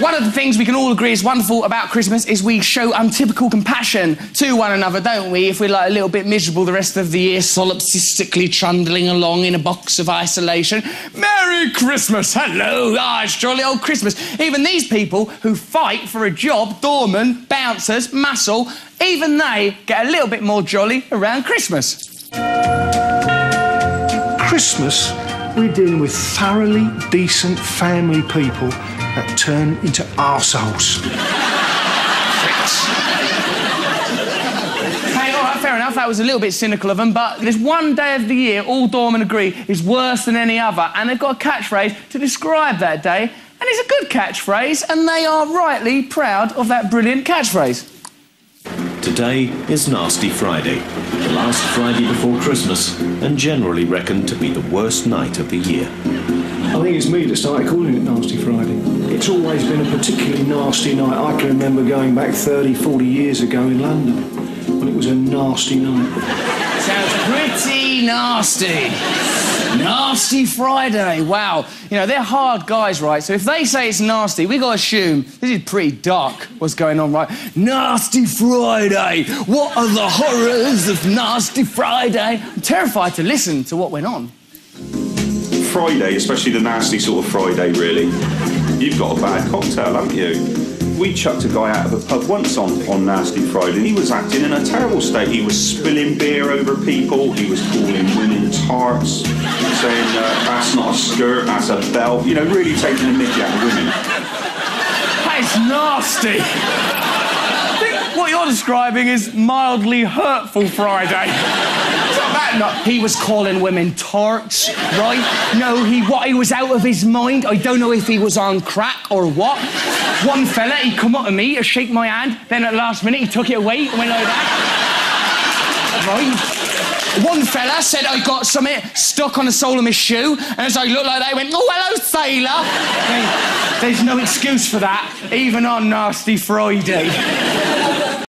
One of the things we can all agree is wonderful about Christmas is we show untypical compassion to one another, don't we? If we're like a little bit miserable the rest of the year, solipsistically trundling along in a box of isolation. Merry Christmas! Hello! Ah, it's jolly old Christmas. Even these people who fight for a job, doormen, bouncers, muscle, even they get a little bit more jolly around Christmas. Christmas, we're dealing with thoroughly decent family people that turn into arseholes. Hey, all right, fair enough. That was a little bit cynical of them, but there's one day of the year all doormen agree is worse than any other, and they've got a catchphrase to describe that day, and it's a good catchphrase, and they are rightly proud of that brilliant catchphrase. Today is Nasty Friday, the last Friday before Christmas, and generally reckoned to be the worst night of the year. I think it's me that started calling it Nasty Friday. It's always been a particularly nasty night. I can remember going back 30, 40 years ago in London when it was a nasty night. Sounds pretty nasty. Nasty Friday. Wow. You know, they're hard guys, right? So if they say it's nasty, we got to assume this is pretty dark what's going on, right? Nasty Friday. What are the horrors of Nasty Friday? I'm terrified to listen to what went on. Friday, especially the nasty sort of Friday, really, you've got a bad cocktail, haven't you? We chucked a guy out of a pub once on, on Nasty Friday. He was acting in a terrible state. He was spilling beer over people. He was calling women tarts, saying uh, that's not a skirt, that's a belt. You know, really taking a midget out of women. That's nasty. I think what you're describing is mildly hurtful Friday. He was calling women tarts, right? No, he what? He was out of his mind. I don't know if he was on crack or what. One fella, he come up to me to shake my hand. Then at the last minute, he took it away and went like that. Right. One fella said I got something stuck on the sole of my shoe, and as I looked like that, he went, "Oh, hello, sailor." There's no excuse for that, even on Nasty Friday.